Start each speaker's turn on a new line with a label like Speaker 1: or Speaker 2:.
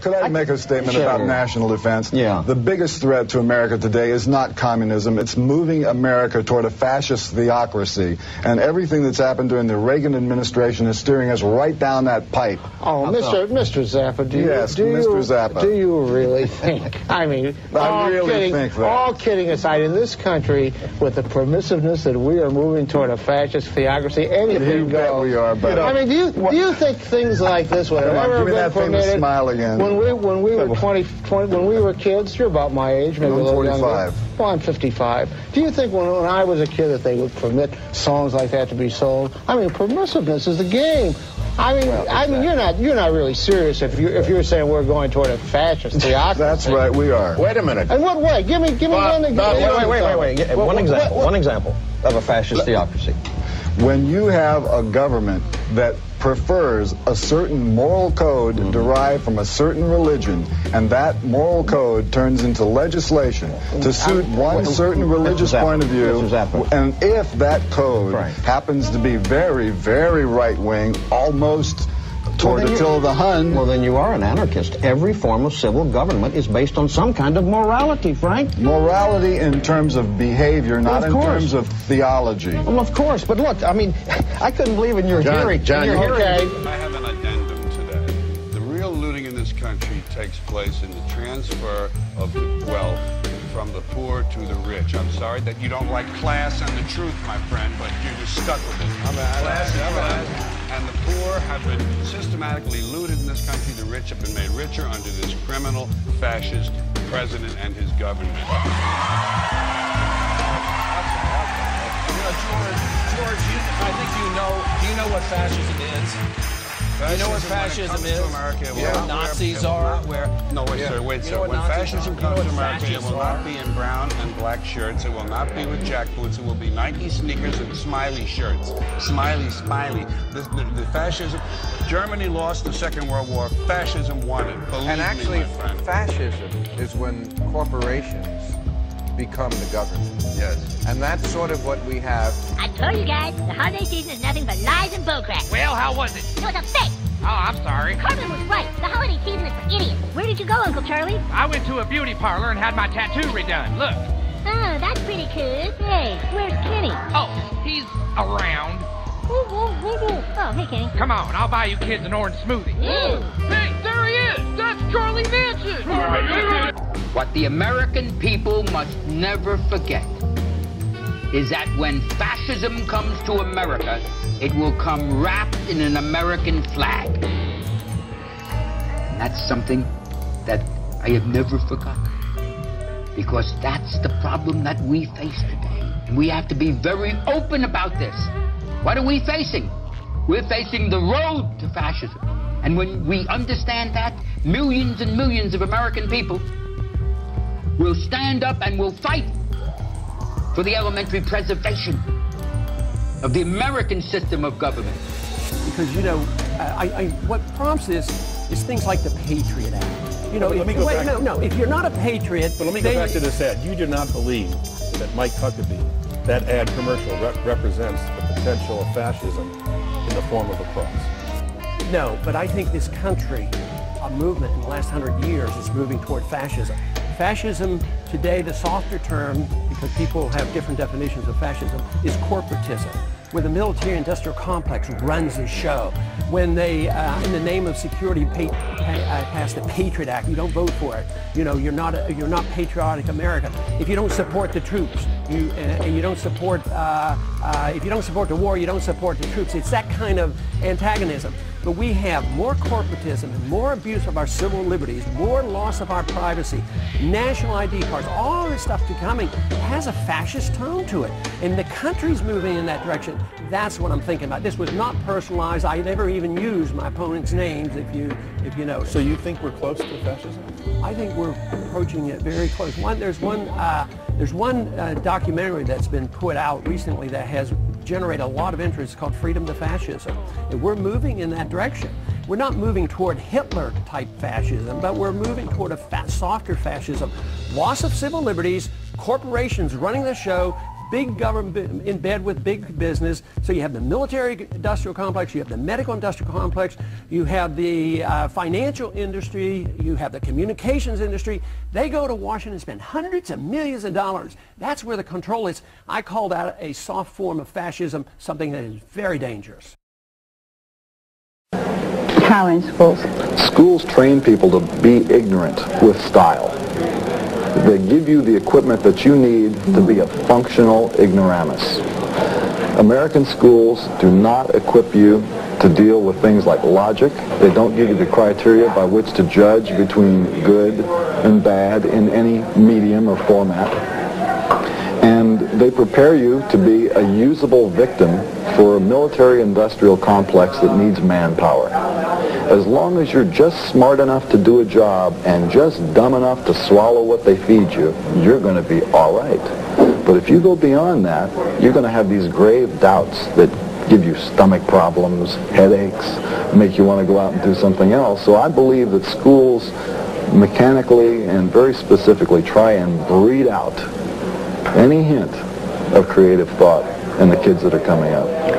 Speaker 1: Could I make a statement
Speaker 2: Sure.
Speaker 1: about national defense?
Speaker 2: Yeah.
Speaker 1: The biggest threat to America today is not communism. It's moving America toward a fascist theocracy. And everything that's happened during the Reagan administration is steering us right down that pipe.
Speaker 3: Oh, Mr. Mr. Zappa, do
Speaker 1: Yes,
Speaker 3: you, do
Speaker 1: Mr.
Speaker 3: you,
Speaker 1: Zappa.
Speaker 3: do you really think? I mean,
Speaker 1: I
Speaker 3: all
Speaker 1: really
Speaker 3: kidding,
Speaker 1: think that.
Speaker 3: All kidding aside, in this country, with the permissiveness that we are moving toward a fascist theocracy, anything
Speaker 1: You bet
Speaker 3: goes.
Speaker 1: we are, but-
Speaker 3: I mean, do you do you think things like this would have
Speaker 1: Come on,
Speaker 3: ever
Speaker 1: give me that famous
Speaker 3: permitted?
Speaker 1: smile again.
Speaker 3: When we when we were 20, 20 when we were kids, you're about my age, maybe
Speaker 1: I'm
Speaker 3: a little younger.
Speaker 1: 45.
Speaker 3: Well, I'm 55. Do you think when, when I was a kid that they would permit songs like that to be sold? I mean, permissiveness is the game. I mean, I mean, you're not you're not really serious if you if you're saying we're going toward a fascist theocracy.
Speaker 1: That's right, we are.
Speaker 4: Wait a minute.
Speaker 3: In what way? Give me give me
Speaker 4: Bob,
Speaker 3: one.
Speaker 4: Bob,
Speaker 3: give
Speaker 2: Wait, wait, wait, wait, wait.
Speaker 3: What-
Speaker 2: One
Speaker 3: what-
Speaker 2: example.
Speaker 3: what-
Speaker 2: One example of a fascist theocracy.
Speaker 1: When you have a government that prefers a certain moral code
Speaker 2: Mm-hmm.
Speaker 1: derived from a certain religion, and that moral code turns into legislation to suit one certain religious point of view, and if that code happens to be very, very right wing, almost toward
Speaker 2: then
Speaker 1: Attila the Hun,
Speaker 2: Well, then you are an anarchist. Every form of civil government is based on some kind of morality, Frank.
Speaker 1: morality in terms of behavior, not
Speaker 2: Of
Speaker 1: in
Speaker 2: course.
Speaker 1: terms of theology.
Speaker 2: Well, of course. But look, I mean, I couldn't believe in your
Speaker 4: John,
Speaker 2: hearing.
Speaker 4: John,
Speaker 2: in your
Speaker 4: you-
Speaker 2: hearing.
Speaker 3: Okay.
Speaker 5: I have an addendum to that. The real looting in this country takes place in the transfer of the wealth from the poor to the rich. I'm sorry that you don't like class and the truth, my friend, but you're just stuck with it. Class and class. And the poor have been systematically looted in this country. The rich have been made richer under this criminal, fascist president and his government.
Speaker 6: George, George, you, I think you know. Do you know what fascism is? You know what
Speaker 5: Fascism,
Speaker 6: is?
Speaker 5: when it
Speaker 6: is?
Speaker 5: comes to America, it will
Speaker 6: Where Nazis are,
Speaker 5: not-
Speaker 6: where
Speaker 5: No, wait, sir, wait,
Speaker 6: You
Speaker 5: sir.
Speaker 6: know what
Speaker 5: When
Speaker 6: Nazis
Speaker 5: fascism
Speaker 6: are? You know
Speaker 5: comes to America, it will
Speaker 6: fascists
Speaker 5: not be in brown and black shirts. It will not be with jackboots. It will be Nike sneakers and smiley shirts. Smiley, smiley. The, the, the fascism. Germany lost the Second World War. Fascism won it. Believe
Speaker 7: And actually,
Speaker 5: me, my friend.
Speaker 7: fascism is when corporations become the government.
Speaker 5: Yes.
Speaker 7: And that's sort of what we have.
Speaker 8: I told you guys, the holiday season is nothing but lies and bullcrap.
Speaker 6: Well, how was it?
Speaker 8: It was a fake.
Speaker 6: Oh, I'm sorry.
Speaker 8: Carmen was right. The holiday season is for idiots. Where did you go, Uncle Charlie?
Speaker 6: I went to a beauty parlor and had my tattoo redone. Look.
Speaker 8: Oh, that's pretty cool. Hey, where's Kenny?
Speaker 6: Oh, he's around.
Speaker 8: Oh, hey, Kenny.
Speaker 6: Come on, I'll buy you kids an orange smoothie.
Speaker 8: Ew.
Speaker 6: Hey, there he is. That's Charlie Manson.
Speaker 9: What the American people must never forget is that when fascism comes to America, it will come wrapped in an American flag. And that's something that I have never forgotten. Because that's the problem that we face today. And we have to be very open about this. What are we facing? We're facing the road to fascism. And when we understand that, millions and millions of American people will stand up and will fight for the elementary preservation of the American system of government.
Speaker 10: because you know, I, I, what prompts this is things like the Patriot Act. You know,
Speaker 11: But let
Speaker 10: if,
Speaker 11: me go
Speaker 10: wait,
Speaker 11: back-
Speaker 10: no, no. If you're not a patriot,
Speaker 11: But let me go back to this ad. You do not believe that Mike Huckabee, that ad commercial, rep- represents the potential of fascism in the form of a cross.
Speaker 10: No, but I think this country, a movement in the last hundred years, is moving toward fascism. Fascism today, the softer term, because people have different definitions of fascism, is corporatism. Where the military-industrial complex runs the show. When they, uh, in the name of security, pa- pa- uh, pass the Patriot Act, you don't vote for it. You know, you're not a, you're not patriotic America. If you don't support the troops, you uh, and you don't support uh, uh, if you don't support the war, you don't support the troops. It's that kind of antagonism. But we have more corporatism, and more abuse of our civil liberties, more loss of our privacy, national ID cards, all this stuff becoming has a fascist tone to it. And the country's moving in that direction. That's what I'm thinking about. This was not personalized. I never even used my opponent's names, if you if you know.
Speaker 11: So you think we're close to fascism?
Speaker 10: I think we're approaching it very close. One, there's one, uh, there's one uh, documentary that's been put out recently that has generated a lot of interest it's called Freedom to Fascism. And we're moving in that direction. We're not moving toward Hitler-type fascism, but we're moving toward a softer fascism. Loss of civil liberties, corporations running the show, big government in bed with big business. So you have the military industrial complex, you have the medical industrial complex, you have the uh, financial industry, you have the communications industry. They go to Washington and spend hundreds of millions of dollars. That's where the control is. I call that a soft form of fascism, something that is very dangerous.
Speaker 4: Schools?
Speaker 1: Schools train people to be ignorant with style. They give you the equipment that you need to be a functional ignoramus. American schools do not equip you to deal with things like logic. They don't give you the criteria by which to judge between good and bad in any medium or format. And they prepare you to be a usable victim for a military-industrial complex that needs manpower. As long as you're just smart enough to do a job and just dumb enough to swallow what they feed you, you're going to be all right. But if you go beyond that, you're going to have these grave doubts that give you stomach problems, headaches, make you want to go out and do something else. So I believe that schools mechanically and very specifically try and breed out any hint of creative thought in the kids that are coming up.